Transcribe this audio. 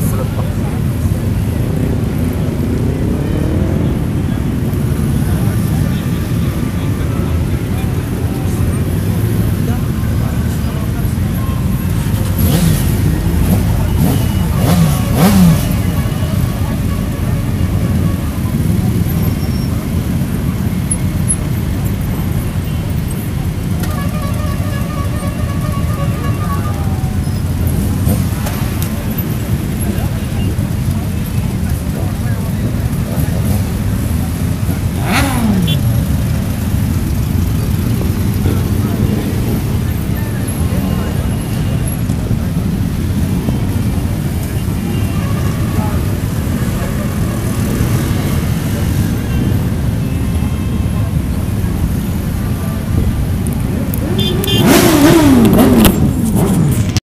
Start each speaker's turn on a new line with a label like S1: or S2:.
S1: السلام